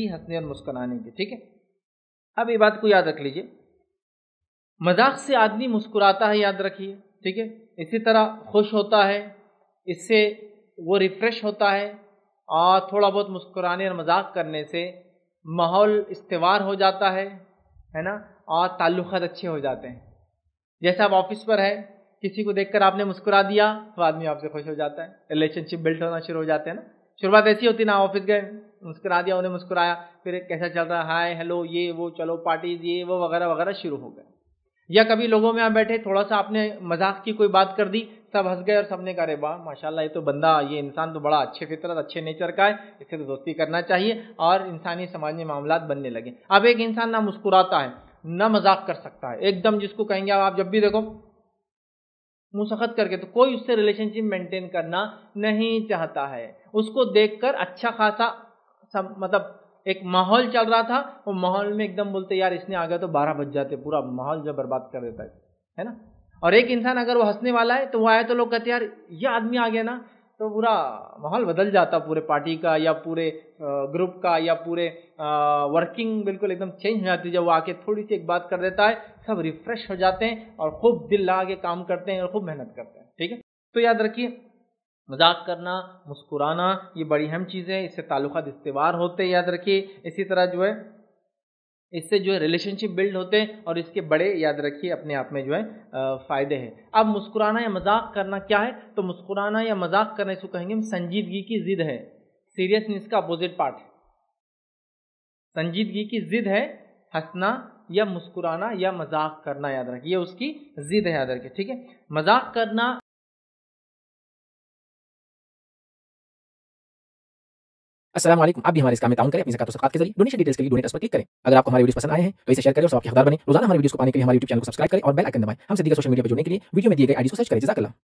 हंसने और मुस्कुराने की, ठीक है? अब ये बात को याद रख लीजिए। मज़ाक से आदमी मुस्कुराता है, याद रखिए, ठीक है? इसी तरह खुश होता है, इससे वो रिफ्रेश होता है और थोड़ा बहुत मुस्कुराने और मज़ाक करने से माहौल इस्तेवार हो जाता है है ना? और ताल्लुक़ अच्छे हो जाते हैं। जैसे आप ऑफ़िस पर है, किसी को देखकर आपने मुस्कुरा दिया तो आदमी आपसे खुश हो जाता है, रिलेशनशिप बिल्ड होना शुरू हो जाते हैं ना? शुरुआत ऐसी होती ना ऑफ़िस गए मुस्कुरा दिया उन्हें मुस्कुराया, फिर कैसा चल रहा? हाय हेलो ये, वो, चलो पार्टीज़ ये, वो, वगैरह वगैरह शुरू हो गए। या कभी लोगों में आप बैठे थोड़ा सा आपने मज़ाक की कोई बात कर दी, सब हंस गए और सबने कहा वाह, माशाल्लाह, ये तो बंदा, ये इंसान तो बड़ा अच्छे फितरत अच्छे नेचर का है, इससे तो दोस्ती करना चाहिए। और इंसानी समाज में मामला बनने लगे। अब एक इंसान ना मुस्कुराता है, ना मज़ाक कर सकता है। एकदम जिसको कहेंगे, आप जब भी देखो मुसखत करके तो कोई उससे रिलेशनशिप मेंटेन करना नहीं चाहता है। उसको देखकर अच्छा खासा मतलब एक माहौल चल रहा था, वो माहौल में एकदम बोलते, यार, इसने आ गया तो बारह बज जाते, पूरा माहौल जो बर्बाद कर देता है। है ना? और एक इंसान अगर वो हंसने वाला है तो वो आए तो लोग कहते, यार, ये आदमी आ गया ना। तो पूरा माहौल बदल जाता पूरे पार्टी का या पूरे ग्रुप का या पूरे वर्किंग बिल्कुल एकदम चेंज हो जाती है। जब वो आके थोड़ी सी एक बात कर देता है, सब रिफ्रेश हो जाते हैं और खूब दिल लगा के काम करते हैं और खूब मेहनत करते हैं। ठीक है? तो याद रखिए मज़ाक करना, मुस्कुराना, ये बड़ी अहम चीज़ है, इससे ताल्लुक इस्तेवार होते याद रखिए। इसी तरह जो है, इससे जो है रिलेशनशिप बिल्ड होते हैं और इसके बड़े, याद रखिए, अपने आप में जो है फ़ायदे हैं। अब मुस्कुराना या मज़ाक करना क्या है? तो मुस्कुराना या मज़ाक करने से कहेंगे हम संजीदगी की जिद है। सीरियसनेस का अपोजिट पार्ट है। संजीदगी की जिद है हंसना या मुस्कुराना या मज़ाक करना, याद रखिए उसकी जिद है, याद रखिए, ठीक है? मज़ाक करना वालेकुम आप भी हमारे इसका काम करें, अपनी ज़कात और के ज़रिए डोनेशन डिटेल्स के लिए डोनेट पर क्लिक करें। अगर आपको हमारे वीडियो पसंद आए हैं तो इसे शेयर करें और सबके हकदार बने। रोज़ाना हमारे वीडियो को पाने के लिए हमारे यूट्यूब चैनल को सब्सक्राइब करें और बेल आइकन दबाएँ। हमसे दीगर सोशल मीडिया पर जुड़ने के लिए वीडियो में दिए गए आईडी को सर्च करें। जजाकल्लाह।